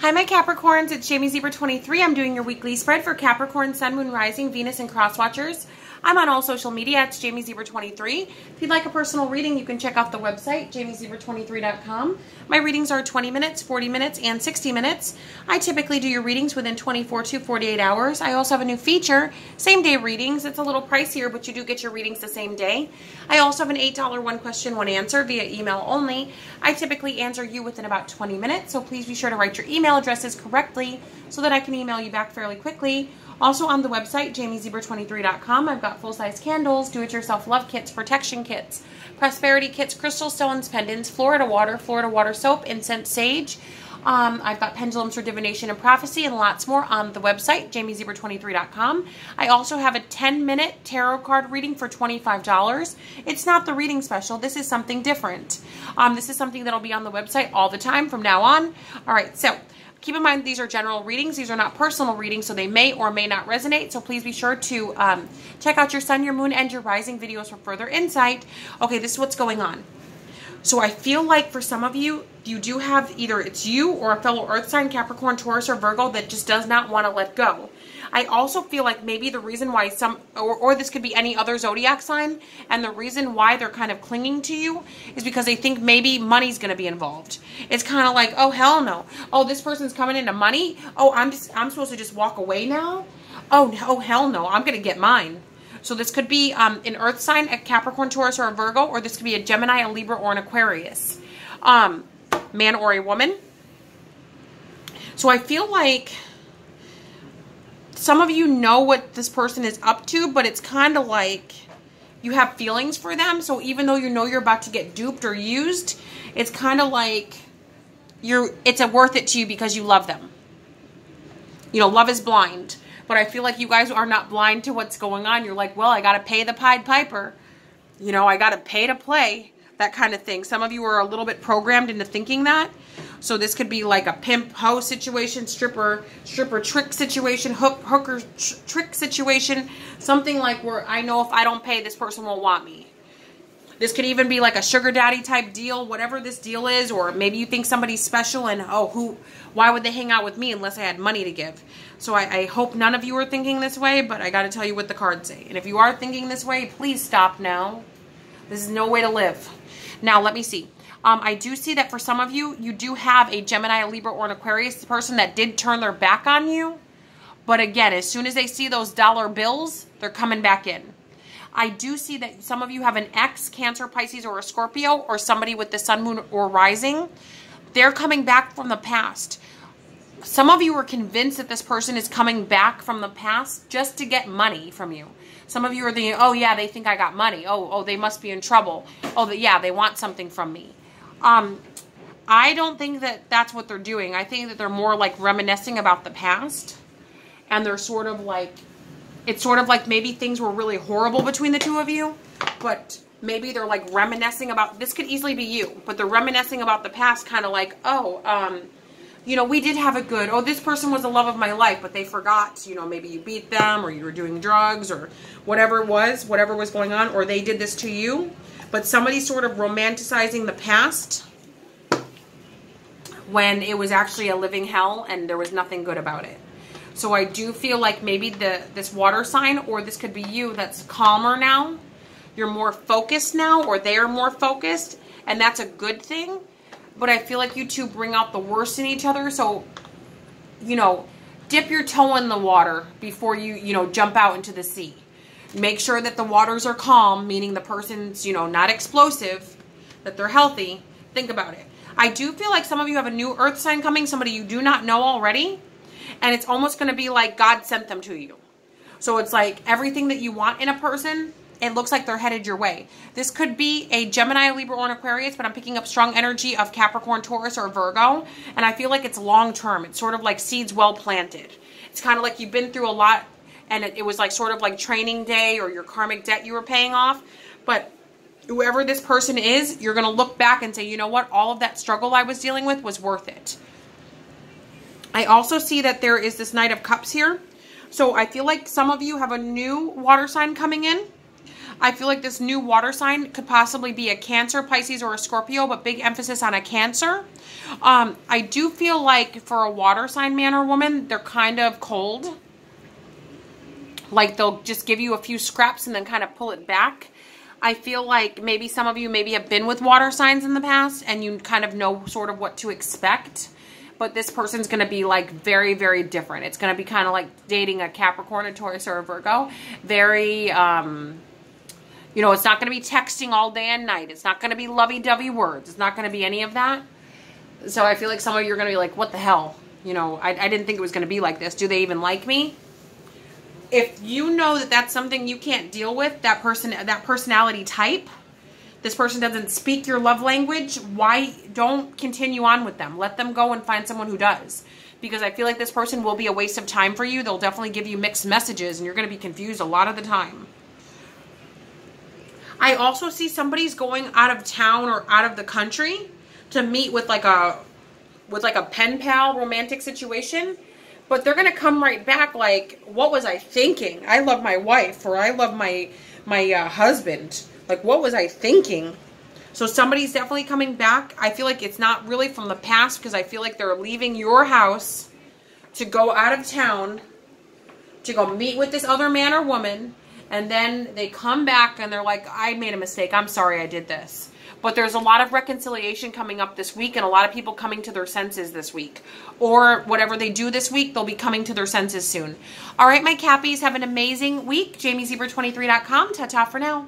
Hi, my Capricorns. It's Jamie Zebra 23. I'm doing your weekly spread for Capricorn, Sun, Moon, Rising, Venus, and Cross Watchers. I'm on all social media. It's Jamie Zebra 23. If you'd like a personal reading, you can check out the website, jamiezebra23.com. My readings are 20 minutes, 40 minutes, and 60 minutes. I typically do your readings within 24 to 48 hours. I also have a new feature, same day readings. It's a little pricier, but you do get your readings the same day. I also have an $8 one question, one answer via email only. I typically answer you within about 20 minutes, so please be sure to write your email addresses correctly so that I can email you back fairly quickly. Also on the website, jamiezebra23.com, I've got full-size candles, do-it-yourself love kits, protection kits, prosperity kits, crystal stones, pendants, Florida water, Florida water soap, incense sage. Um, I've got pendulums for divination and prophecy and lots more on the website, jamiezebra23.com. I also have a 10-minute tarot card reading for $25. It's not the reading special. This is something different. Um, this is something that'll be on the website all the time from now on. All right, so Keep in mind these are general readings. These are not personal readings, so they may or may not resonate. So please be sure to um, check out your sun, your moon, and your rising videos for further insight. Okay, this is what's going on. So I feel like for some of you, you do have either it's you or a fellow earth sign, Capricorn, Taurus, or Virgo that just does not want to let go. I also feel like maybe the reason why some, or, or this could be any other zodiac sign, and the reason why they're kind of clinging to you is because they think maybe money's going to be involved. It's kind of like, oh, hell no. Oh, this person's coming into money. Oh, I'm just, I'm supposed to just walk away now. Oh, oh, hell no. I'm going to get mine. So this could be um, an earth sign, a Capricorn, Taurus, or a Virgo, or this could be a Gemini, a Libra, or an Aquarius. Um, man or a woman. So I feel like some of you know what this person is up to, but it's kind of like you have feelings for them. So even though you know you're about to get duped or used, it's kind of like you're it's a worth it to you because you love them. You know, love is blind. But I feel like you guys are not blind to what's going on. You're like, well, I got to pay the Pied Piper. You know, I got to pay to play. That kind of thing. Some of you are a little bit programmed into thinking that. So this could be like a pimp hoe situation, stripper stripper trick situation, hook hooker tr trick situation, something like where I know if I don't pay, this person won't want me. This could even be like a sugar daddy type deal, whatever this deal is, or maybe you think somebody's special and oh, who, why would they hang out with me unless I had money to give? So I, I hope none of you are thinking this way, but I got to tell you what the cards say. And if you are thinking this way, please stop now. This is no way to live. Now, let me see. Um, I do see that for some of you, you do have a Gemini, a Libra, or an Aquarius person that did turn their back on you. But again, as soon as they see those dollar bills, they're coming back in. I do see that some of you have an ex, Cancer, Pisces, or a Scorpio, or somebody with the sun, moon, or rising. They're coming back from the past. Some of you are convinced that this person is coming back from the past just to get money from you. Some of you are thinking, oh yeah, they think I got money. Oh, oh, they must be in trouble. Oh, yeah, they want something from me. Um, I don't think that that's what they're doing. I think that they're more like reminiscing about the past. And they're sort of like, it's sort of like maybe things were really horrible between the two of you. But maybe they're like reminiscing about, this could easily be you. But they're reminiscing about the past kind of like, oh, um, you know, we did have it good. Oh, this person was the love of my life, but they forgot, you know, maybe you beat them or you were doing drugs or whatever it was, whatever was going on, or they did this to you but somebody sort of romanticizing the past when it was actually a living hell and there was nothing good about it. So I do feel like maybe the this water sign or this could be you that's calmer now. You're more focused now or they're more focused and that's a good thing. But I feel like you two bring out the worst in each other. So, you know, dip your toe in the water before you, you know, jump out into the sea. Make sure that the waters are calm, meaning the person's, you know, not explosive, that they're healthy. Think about it. I do feel like some of you have a new earth sign coming, somebody you do not know already, and it's almost going to be like God sent them to you. So it's like everything that you want in a person, it looks like they're headed your way. This could be a Gemini, Libra, or Aquarius, but I'm picking up strong energy of Capricorn, Taurus, or Virgo, and I feel like it's long term. It's sort of like seeds well planted. It's kind of like you've been through a lot and it, it was like sort of like training day or your karmic debt you were paying off. But whoever this person is, you're going to look back and say, you know what? All of that struggle I was dealing with was worth it. I also see that there is this Knight of Cups here. So I feel like some of you have a new water sign coming in. I feel like this new water sign could possibly be a Cancer, Pisces, or a Scorpio, but big emphasis on a Cancer. Um, I do feel like for a water sign man or woman, they're kind of cold. Like they'll just give you a few scraps and then kind of pull it back. I feel like maybe some of you maybe have been with water signs in the past and you kind of know sort of what to expect but this person's going to be like very, very different. It's going to be kind of like dating a Capricorn, a Taurus, or a Virgo. Very, um, you know, it's not going to be texting all day and night. It's not going to be lovey-dovey words. It's not going to be any of that. So I feel like some of you are going to be like, what the hell? You know, I, I didn't think it was going to be like this. Do they even like me? If you know that that's something you can't deal with, that person, that personality type, this person doesn't speak your love language, why don't continue on with them? Let them go and find someone who does. Because I feel like this person will be a waste of time for you. They'll definitely give you mixed messages and you're going to be confused a lot of the time. I also see somebody's going out of town or out of the country to meet with like a with like a pen pal romantic situation but they're gonna come right back like what was i thinking i love my wife or i love my my uh, husband like, what was I thinking? So somebody's definitely coming back. I feel like it's not really from the past because I feel like they're leaving your house to go out of town to go meet with this other man or woman. And then they come back and they're like, I made a mistake. I'm sorry I did this. But there's a lot of reconciliation coming up this week and a lot of people coming to their senses this week. Or whatever they do this week, they'll be coming to their senses soon. All right, my Cappies, have an amazing week. JamieZebra23.com. Ta-ta for now.